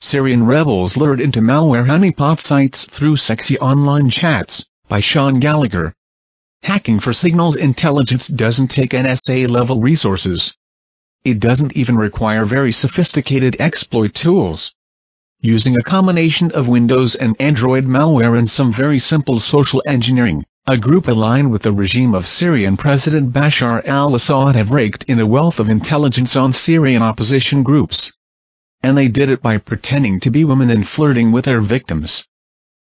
Syrian rebels lured into malware honeypot sites through sexy online chats, by Sean Gallagher. Hacking for signals intelligence doesn't take NSA-level resources. It doesn't even require very sophisticated exploit tools. Using a combination of Windows and Android malware and some very simple social engineering, a group aligned with the regime of Syrian President Bashar al-Assad have raked in a wealth of intelligence on Syrian opposition groups and they did it by pretending to be women and flirting with their victims.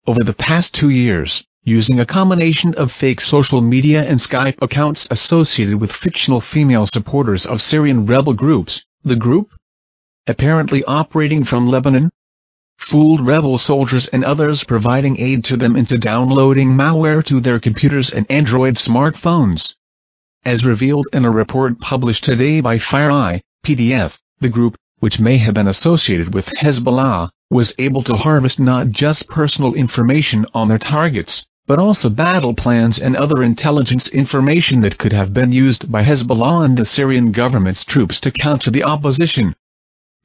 Over the past two years, using a combination of fake social media and Skype accounts associated with fictional female supporters of Syrian rebel groups, the group, apparently operating from Lebanon, fooled rebel soldiers and others providing aid to them into downloading malware to their computers and Android smartphones. As revealed in a report published today by FireEye, PDF, the group, which may have been associated with Hezbollah, was able to harvest not just personal information on their targets, but also battle plans and other intelligence information that could have been used by Hezbollah and the Syrian government's troops to counter the opposition.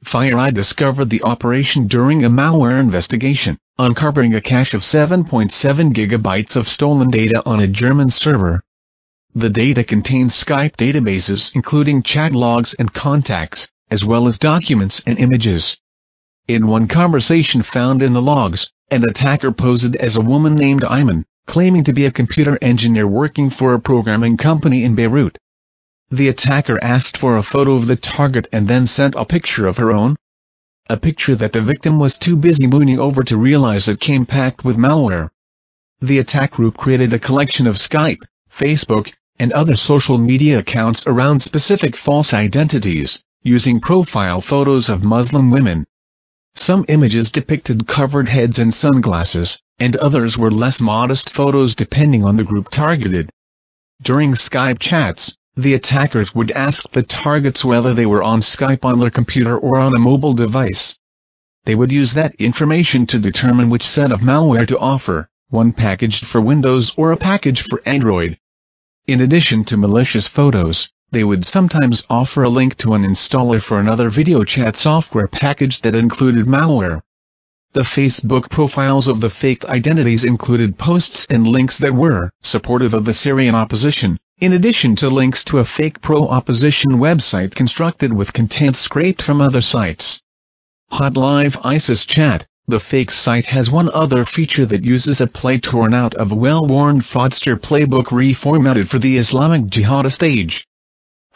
FireEye discovered the operation during a malware investigation, uncovering a cache of 7.7 gigabytes of stolen data on a German server. The data contains Skype databases including chat logs and contacts, as well as documents and images. In one conversation found in the logs, an attacker posed as a woman named Ayman, claiming to be a computer engineer working for a programming company in Beirut. The attacker asked for a photo of the target and then sent a picture of her own. A picture that the victim was too busy mooning over to realize it came packed with malware. The attack group created a collection of Skype, Facebook, and other social media accounts around specific false identities, using profile photos of Muslim women. Some images depicted covered heads and sunglasses, and others were less modest photos depending on the group targeted. During Skype chats, the attackers would ask the targets whether they were on Skype on their computer or on a mobile device. They would use that information to determine which set of malware to offer, one packaged for Windows or a package for Android. In addition to malicious photos, they would sometimes offer a link to an installer for another video chat software package that included malware. The Facebook profiles of the faked identities included posts and links that were supportive of the Syrian opposition, in addition to links to a fake pro-opposition website constructed with content scraped from other sites. Hot Live ISIS Chat, the fake site has one other feature that uses a play torn out of a well-worn fraudster playbook reformatted for the Islamic jihadist age.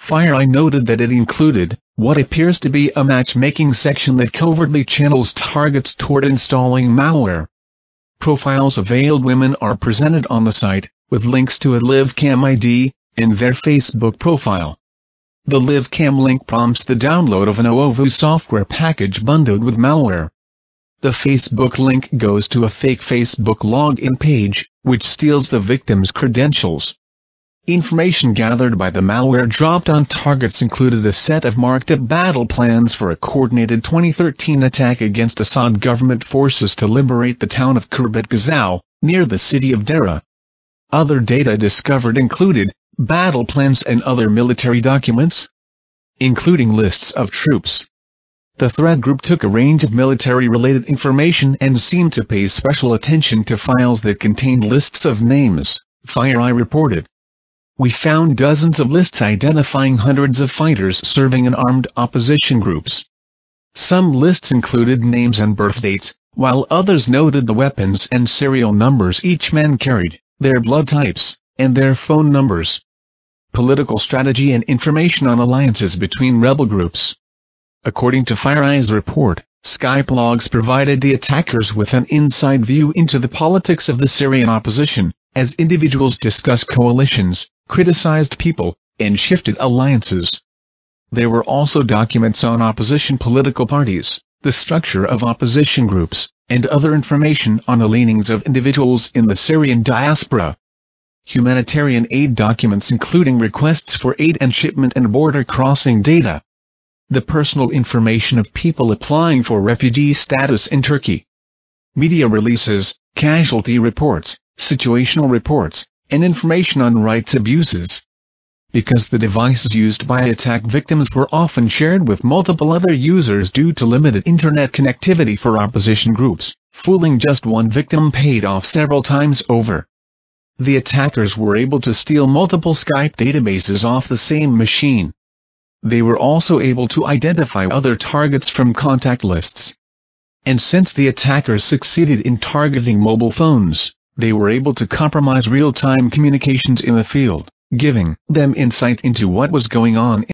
FireEye noted that it included, what appears to be a matchmaking section that covertly channels targets toward installing malware. Profiles of veiled women are presented on the site, with links to a LiveCam ID, and their Facebook profile. The LiveCam link prompts the download of an ooVoo software package bundled with malware. The Facebook link goes to a fake Facebook login page, which steals the victim's credentials. Information gathered by the malware dropped on targets included a set of marked-up battle plans for a coordinated 2013 attack against Assad government forces to liberate the town of Khirbet Ghazal, near the city of Deraa. Other data discovered included, battle plans and other military documents, including lists of troops. The threat group took a range of military-related information and seemed to pay special attention to files that contained lists of names, FireEye reported we found dozens of lists identifying hundreds of fighters serving in armed opposition groups. Some lists included names and birth dates, while others noted the weapons and serial numbers each man carried, their blood types, and their phone numbers. Political strategy and information on alliances between rebel groups. According to FireEye's report, Skype logs provided the attackers with an inside view into the politics of the Syrian opposition, as individuals discussed coalitions, criticized people, and shifted alliances. There were also documents on opposition political parties, the structure of opposition groups, and other information on the leanings of individuals in the Syrian diaspora. Humanitarian aid documents including requests for aid and shipment and border crossing data. The personal information of people applying for refugee status in Turkey. Media releases, casualty reports, situational reports, and information on rights abuses. because the devices used by attack victims were often shared with multiple other users due to limited internet connectivity for opposition groups, fooling just one victim paid off several times over. The attackers were able to steal multiple Skype databases off the same machine. They were also able to identify other targets from contact lists. And since the attackers succeeded in targeting mobile phones, they were able to compromise real-time communications in the field, giving them insight into what was going on